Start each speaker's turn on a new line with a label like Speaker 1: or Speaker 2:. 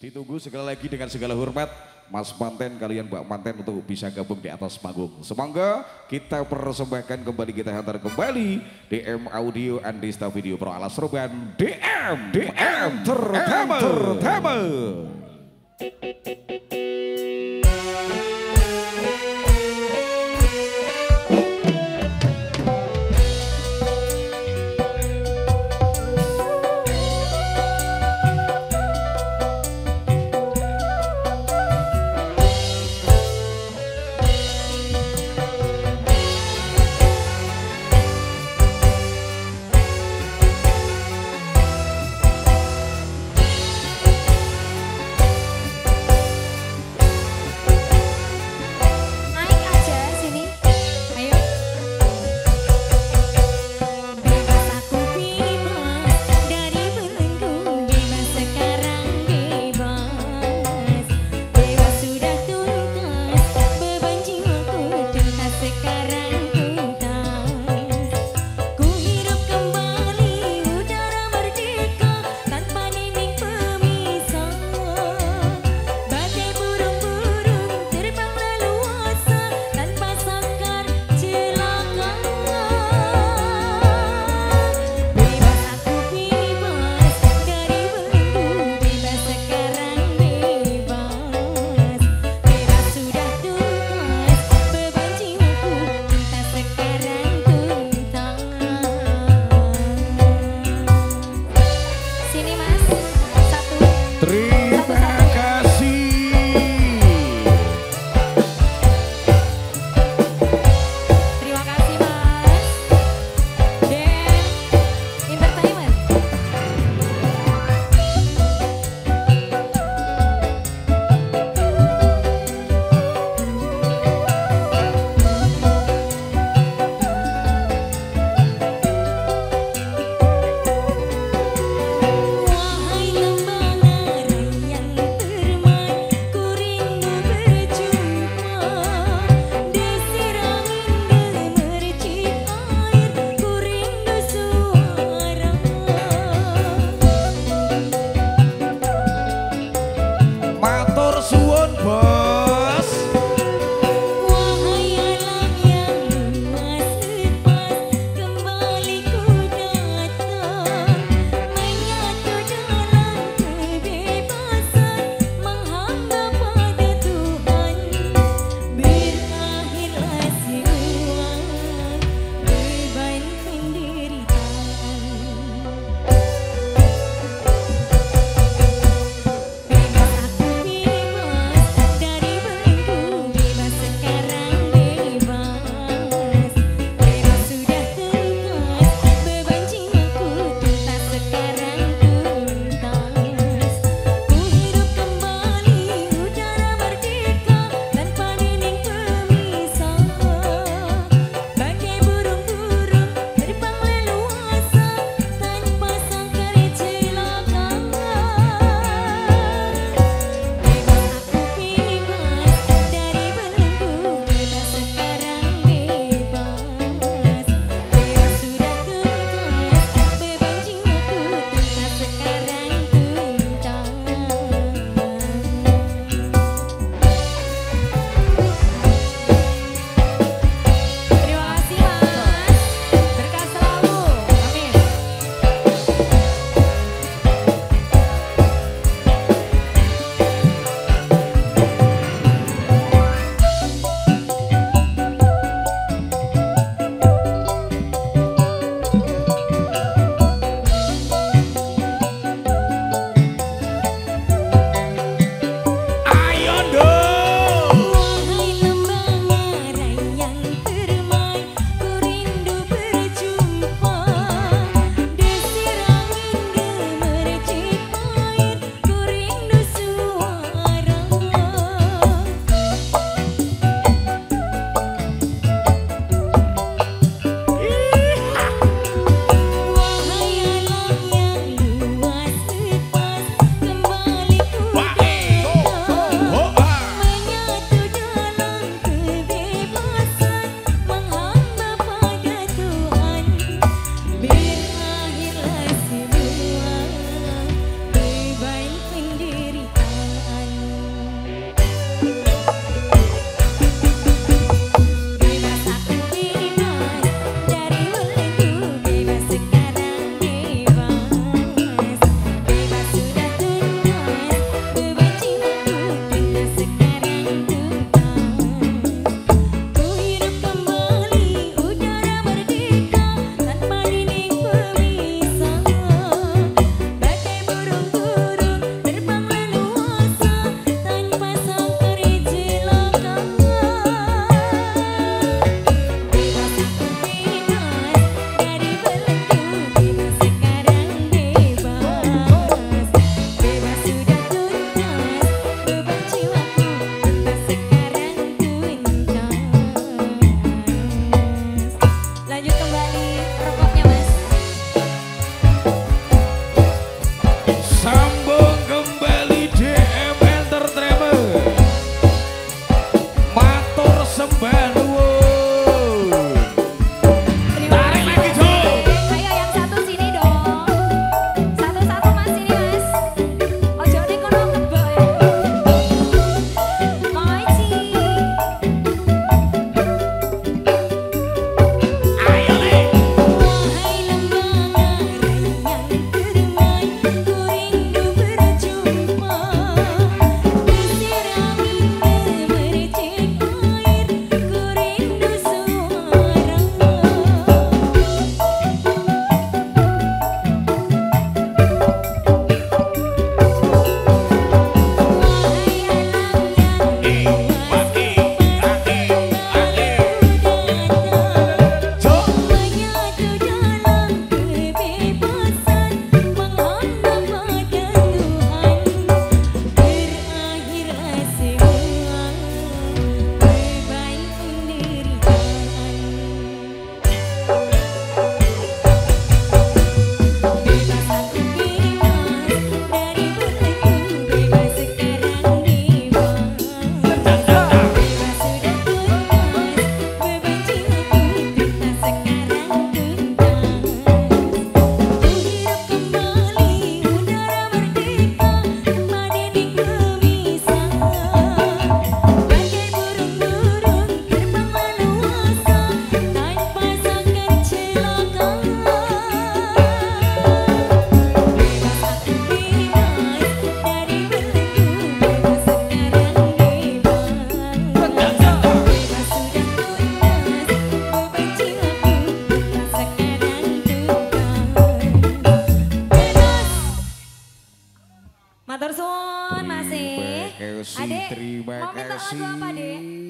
Speaker 1: Ditunggu segala lagi dengan segala hormat Mas Manten kalian Mbak Manten untuk bisa gabung di atas panggung. Semoga kita persembahkan kembali kita hantar kembali DM Audio Andista Video Pro Alas Roban DM DM terutama terutama.
Speaker 2: Kasih.
Speaker 1: Terima kasih,
Speaker 2: mau minta lagu apa, Dek?